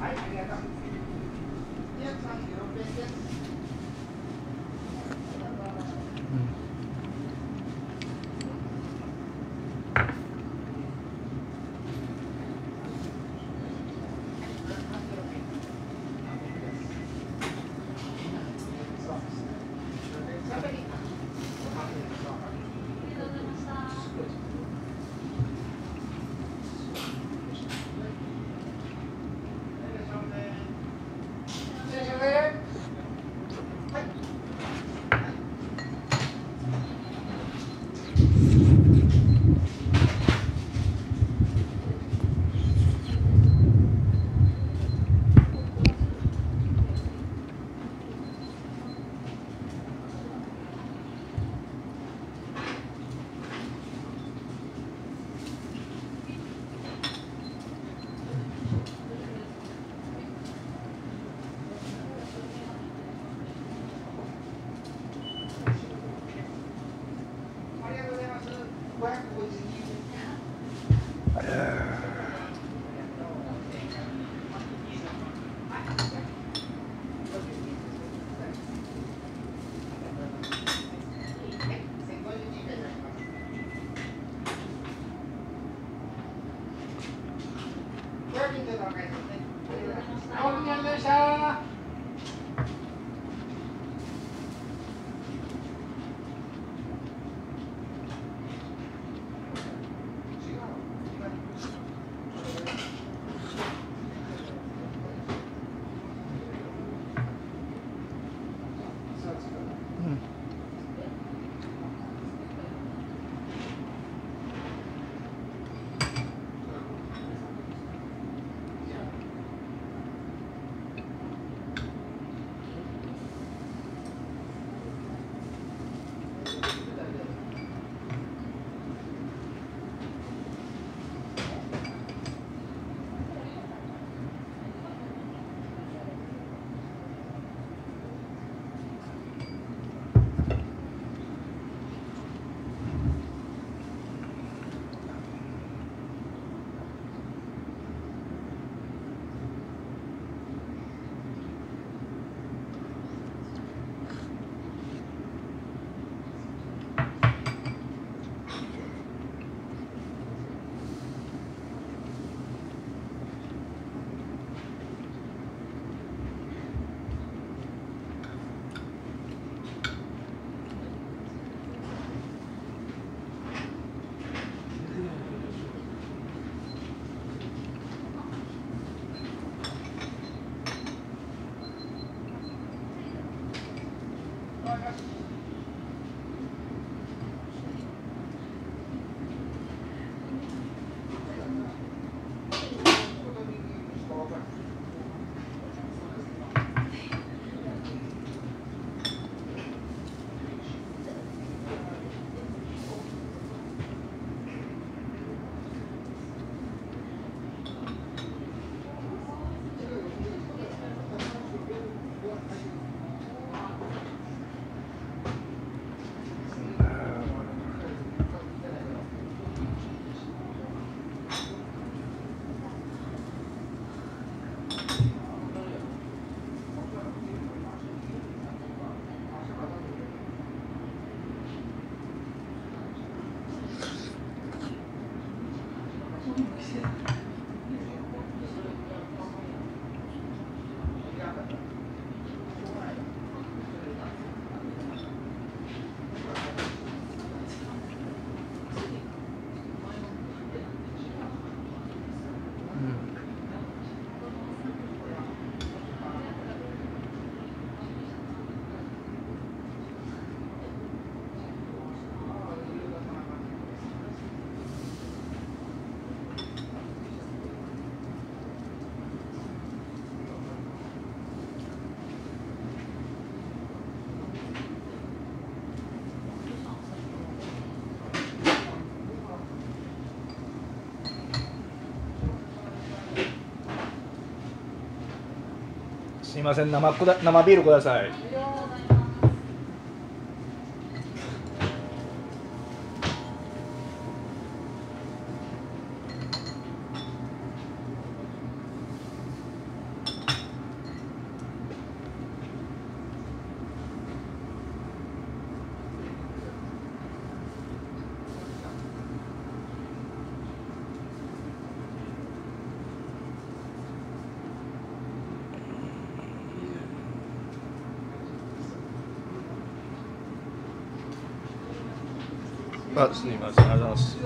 Đấy, anh em các すいません。生くだ生ビールください。あすみませんありがとうございます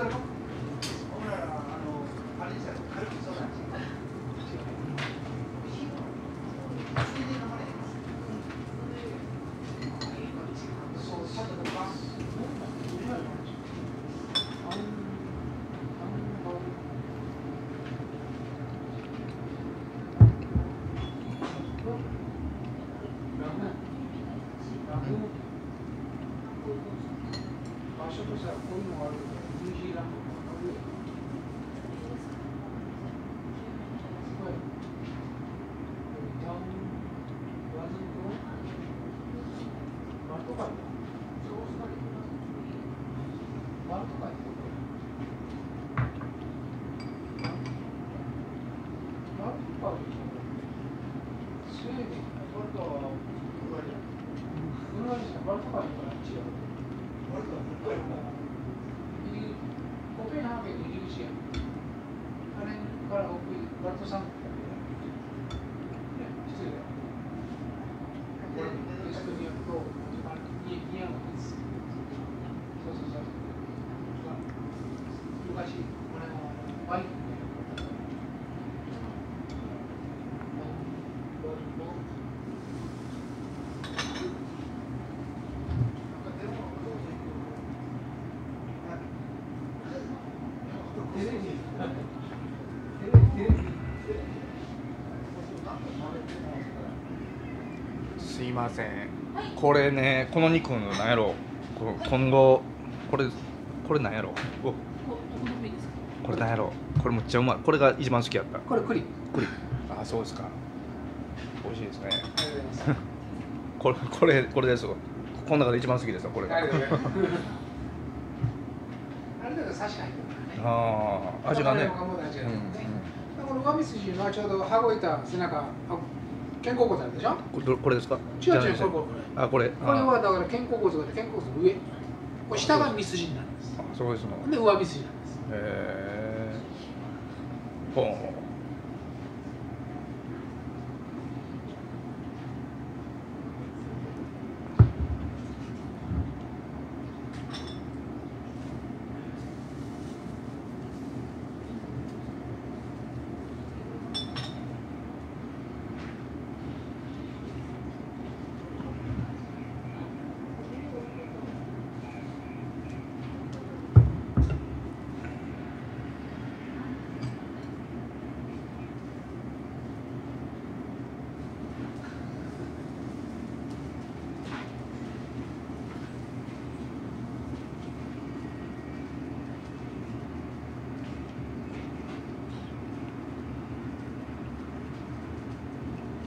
場所としてはこういうのがあるニュージーランドとかノルウェーすごいダウンワズンとバルト海そうオーストラリアバルト海バルト海スウェーデンバルトはブルガリアブルガリアバルト海から違うコペンハーゲンの入り口や。あれから奥にバルト三国ね、失礼だ。これ、エストニアと、ニニアのです。そうそうそう。昔、これのバイクね。テレビテレビテレビすいません。これねこの肉のなんやろ。こ今後これこれなんやろ。これなんやろ？これむっちゃうまい。これが一番好きやった。これ栗。栗。あそうですか。美味しいですね。これこれこれですこの中で一番好きですよこれ。があれだから差し入ってるからね。ああ味がね。うこの上見筋のちょうど羽子板背中、あ肩甲骨あるでしょ？これこれですか？違う違う、これ。あこれ。これはだから肩甲骨が肩甲骨の上。これ下がミスジになるんです。あそうですので、上ミスジなんです。へえ home.